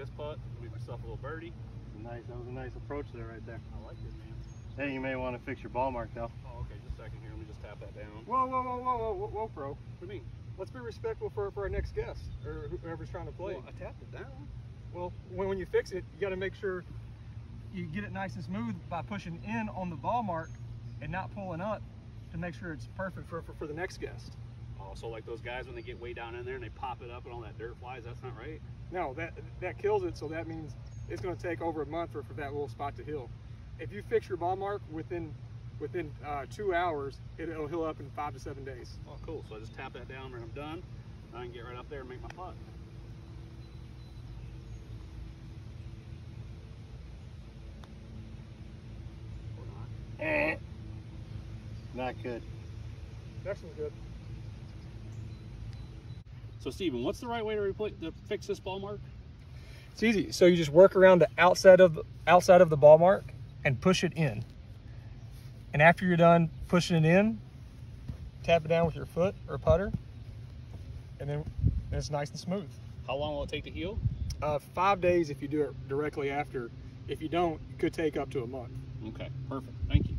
this putt, make myself a little birdie. Nice, that was a nice approach there right there. I like it, man. Hey, you may want to fix your ball mark though. Oh, okay, just a second here. Let me just tap that down. Whoa, whoa, whoa, whoa, whoa, whoa, whoa, bro. What do you mean? Let's be respectful for, for our next guest or whoever's trying to play. Well, I tapped it down. Well, when, when you fix it, you got to make sure you get it nice and smooth by pushing in on the ball mark and not pulling up to make sure it's perfect for, for, for the next guest. Oh, so like those guys when they get way down in there and they pop it up and all that dirt flies, that's not right? No, that that kills it. So that means it's going to take over a month for, for that little spot to heal. If you fix your ball mark within within uh, two hours, it, will heal up in five to seven days. Oh, cool. So I just tap that down when I'm done. I can get right up there and make my putt. Or not. Eh. Not good. Next one's good. So Steven, what's the right way to, replace, to fix this ball mark? It's easy. So you just work around the outside of outside of the ball mark and push it in. And after you're done pushing it in, tap it down with your foot or putter, and then it's nice and smooth. How long will it take to heal? Uh, five days if you do it directly after. If you don't, it could take up to a month. Okay, perfect. Thank you.